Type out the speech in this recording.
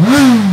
Woo!